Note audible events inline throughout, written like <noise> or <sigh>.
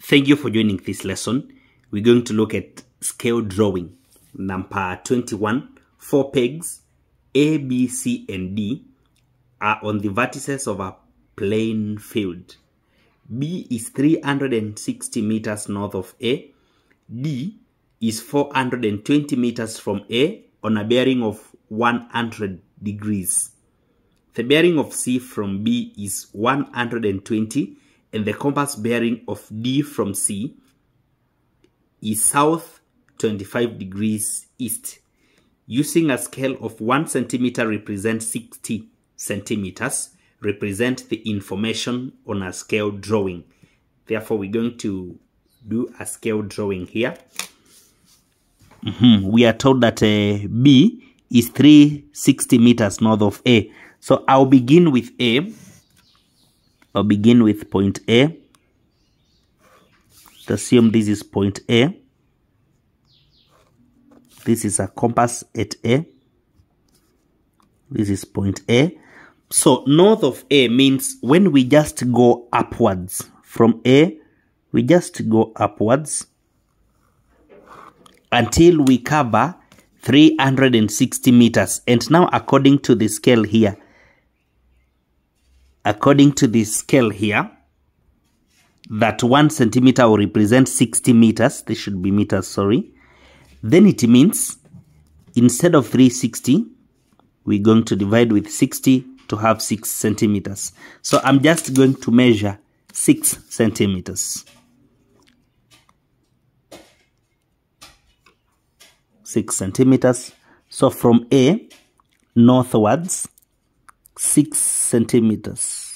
Thank you for joining this lesson. We're going to look at scale drawing. Number 21. Four pegs, A, B, C, and D, are on the vertices of a plane field. B is 360 meters north of A. D is 420 meters from A on a bearing of 100 degrees. The bearing of C from B is 120 and the compass bearing of D from C is south 25 degrees east. Using a scale of 1 centimeter represent 60 centimeters, represent the information on a scale drawing. Therefore, we're going to do a scale drawing here. Mm -hmm. We are told that uh, B is 360 meters north of A. So I'll begin with A. I'll begin with point A. Let's assume this is point A. This is a compass at A. This is point A. So north of A means when we just go upwards from A, we just go upwards until we cover 360 meters. And now according to the scale here, according to the scale here, that one centimeter will represent 60 meters. This should be meters, sorry. Then it means instead of 360, we're going to divide with 60 to have 6 centimeters. So I'm just going to measure 6 centimeters. 6 centimeters. So from A northwards, 6 centimeters.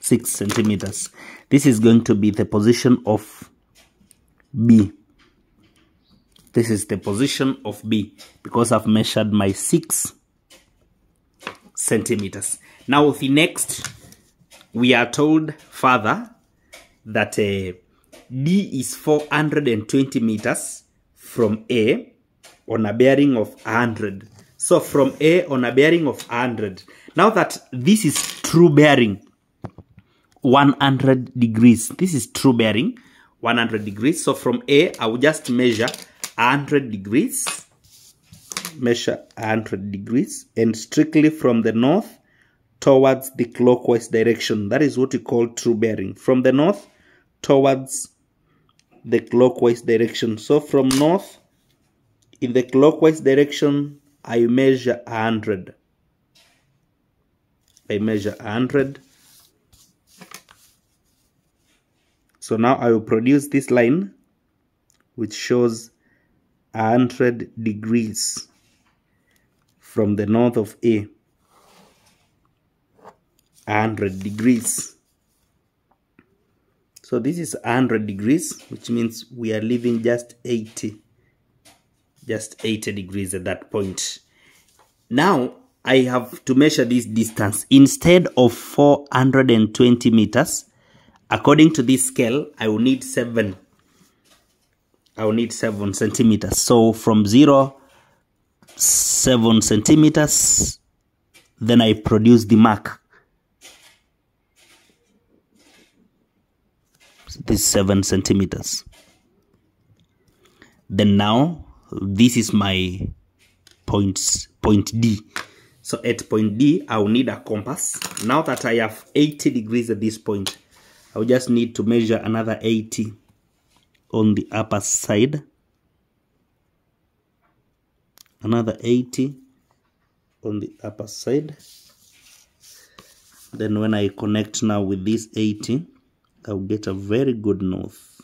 6 centimeters. This is going to be the position of B. This is the position of B because I've measured my 6 centimeters. Now the next, we are told further that uh, D is 420 meters from A on a bearing of 100. So from A on a bearing of 100. Now that this is true bearing, 100 degrees. This is true bearing, 100 degrees. So from A, I will just measure 100 degrees. Measure 100 degrees. And strictly from the north towards the clockwise direction. That is what we call true bearing. From the north towards the clockwise direction. So from north in the clockwise direction, I measure 100. I measure 100. So now I will produce this line which shows 100 degrees from the north of A. 100 degrees. So this is 100 degrees, which means we are leaving just 80 just 80 degrees at that point. Now I have to measure this distance. Instead of 420 meters, according to this scale, I will need 7. I will need 7 centimeters. So from 0, 7 centimeters, then I produce the mark. This 7 centimeters. Then now this is my points point D. So at point D, I will need a compass. Now that I have 80 degrees at this point, I will just need to measure another 80 on the upper side. Another 80 on the upper side. Then when I connect now with this 80, I'll get a very good north.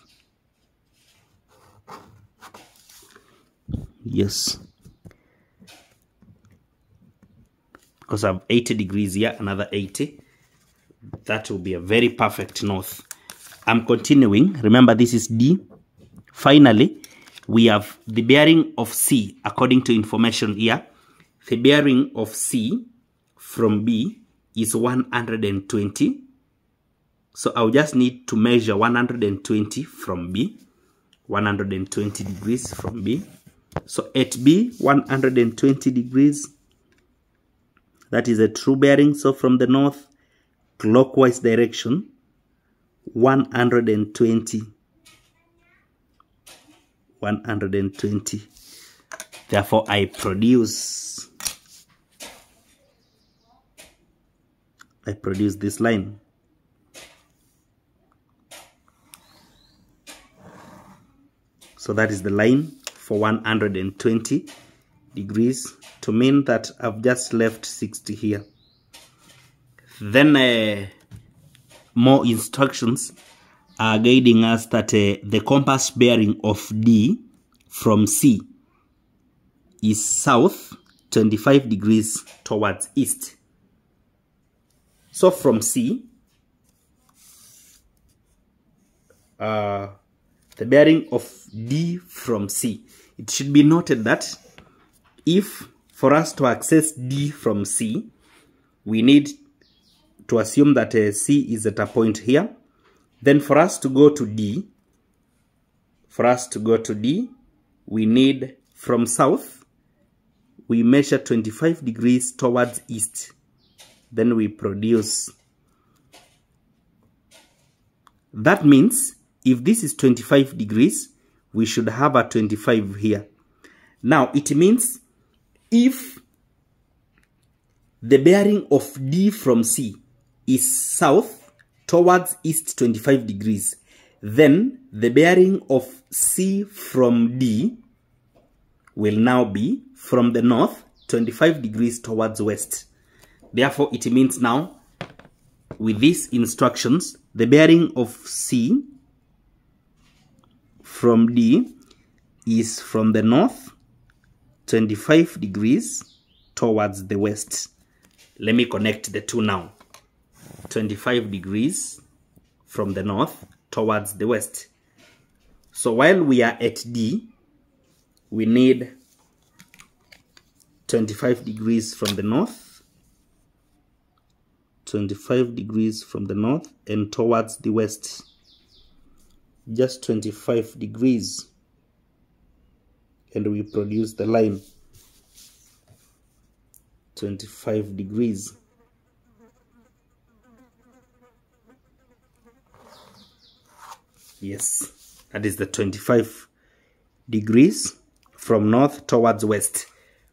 Yes. Because I have 80 degrees here another 80 that will be a very perfect north. I'm continuing. Remember this is D. Finally we have the bearing of C according to information here. The bearing of C from B is 120 so I'll just need to measure 120 from B 120 degrees from B so at B, 120 degrees. That is a true bearing. So from the north clockwise direction, 120 120 therefore I produce I produce this line so that is the line for 120 degrees to mean that I've just left 60 here then uh, more instructions are guiding us that uh, the compass bearing of D from C is south 25 degrees towards east. So from C, uh, the bearing of D from C, it should be noted that if for us to access D from C, we need to assume that uh, C is at a point here. Then for us to go to D, for us to go to D, we need from south, we measure 25 degrees towards east. Then we produce. That means if this is 25 degrees, we should have a 25 here. Now it means if the bearing of D from C is south towards east 25 degrees, then the bearing of C from D will now be from the north 25 degrees towards west. Therefore, it means now with these instructions, the bearing of C from D is from the north 25 degrees towards the west. Let me connect the two now. 25 degrees from the north towards the west. So while we are at D, we need 25 degrees from the north, 25 degrees from the north and towards the west. Just 25 degrees. And we produce the line 25 degrees. Yes that is the 25 degrees from north towards west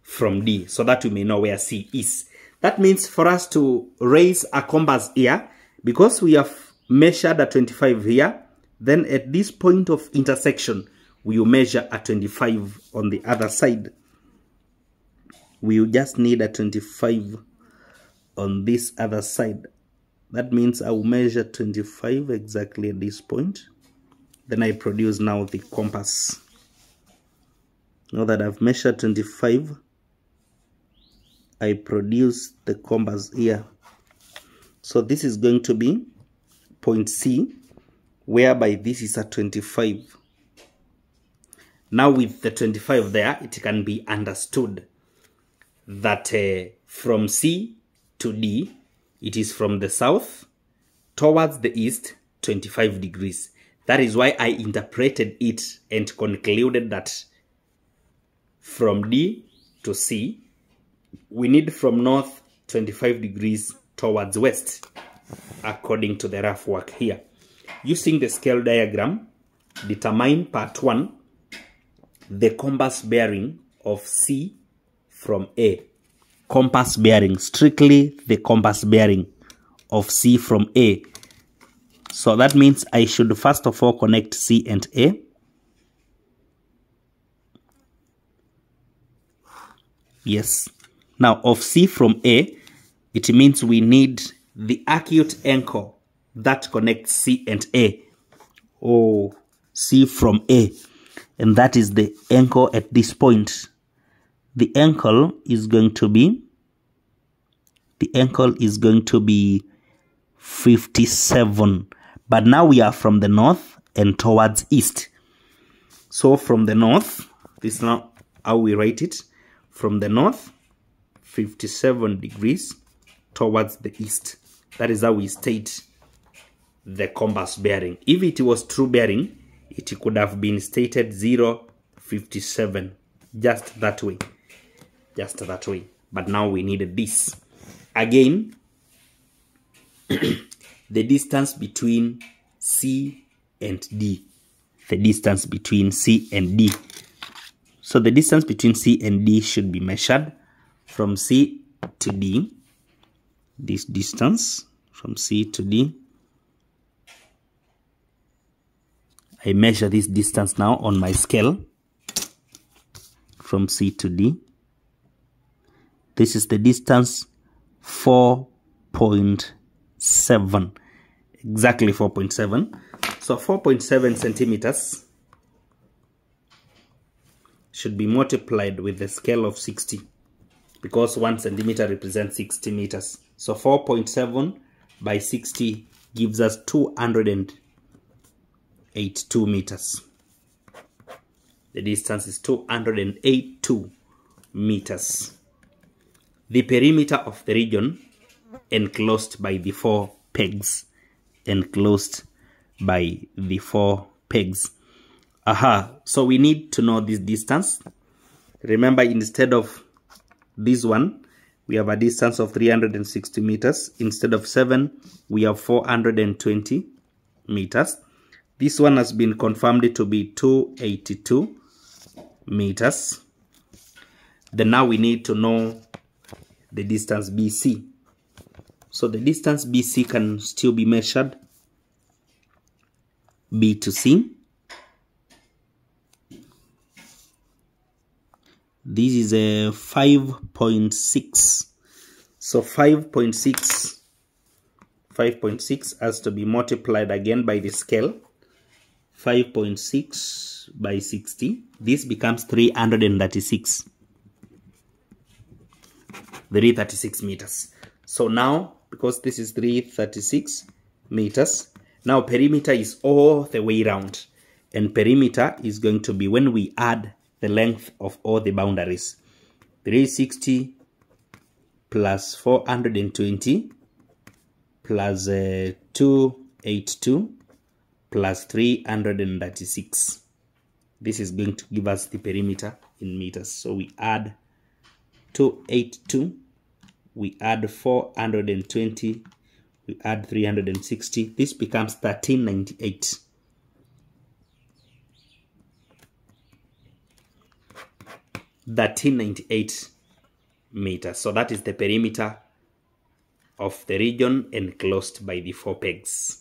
from D. So that we may know where C is. That means for us to raise a compass here because we have measured a 25 here then at this point of intersection we will measure a 25 on the other side. We will just need a 25 on this other side. That means I will measure 25 exactly at this point. Then I produce now the compass. Now that I've measured 25 I produce the compass here. So this is going to be point C whereby this is a 25 now with the 25 there it can be understood that uh, from C to D it is from the south towards the east 25 degrees that is why I interpreted it and concluded that from D to C, we need from north 25 degrees towards west, according to the rough work here. Using the scale diagram, determine part 1, the compass bearing of C from A. Compass bearing, strictly the compass bearing of C from A so that means I should first of all connect C and A. Yes. Now of C from A, it means we need the acute angle that connects C and A. or C from A. And that is the angle at this point. The angle is going to be, the angle is going to be 57 but now we are from the north and towards east. So from the north, this is now how we write it. From the north, 57 degrees towards the east. That is how we state the compass bearing. If it was true bearing, it could have been stated 0, 57. Just that way. Just that way. But now we needed this. Again, <clears throat> the distance between C and D. The distance between C and D. So the distance between C and D should be measured from C to D. This distance from C to D. I measure this distance now on my scale from C to D. This is the distance 4.7 exactly 4.7 so 4.7 centimeters should be multiplied with the scale of 60 because 1 centimeter represents 60 meters so 4.7 by 60 gives us 282 meters. The distance is 282 meters. The perimeter of the region enclosed by the four pegs enclosed by the four pegs. Aha so we need to know this distance. Remember instead of this one we have a distance of 360 meters. Instead of 7 we have 420 meters this one has been confirmed to be 282 meters then now we need to know the distance BC. So the distance BC can still be measured B to C. This is a 5.6. So 5.6 5.6 has to be multiplied again by the scale. 5.6 by 60. This becomes 336. 336 meters. So now, because this is 336 meters, now perimeter is all the way round. And perimeter is going to be when we add the length of all the boundaries. 360 plus 420 plus uh, 282 plus 336. This is going to give us the perimeter in meters. So we add 282 we add 420 we add 360 this becomes 1398 1398 meters so that is the perimeter of the region enclosed by the four pegs